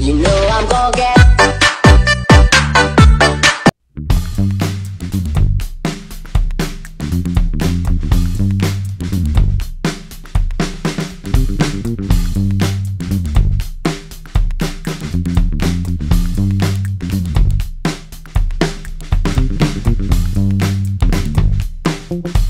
You know I'm gonna get. Thank